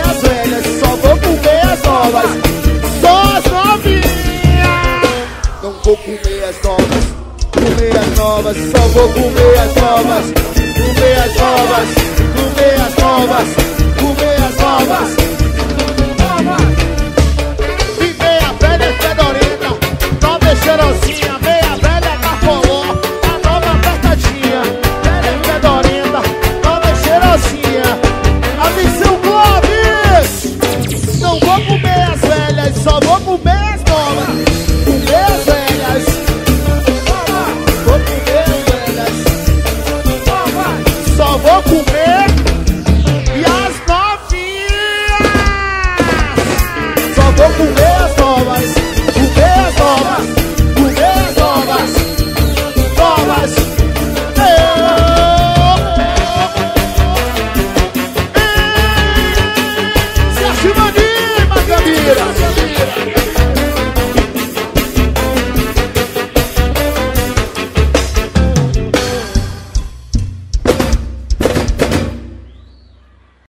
As velhas, só vou comer as novas. Só as novinhas. Não vou comer as novas, comer as novas. Só vou comer as novas, comer as novas. não vou comer as velhas, só vou comer. Liberate.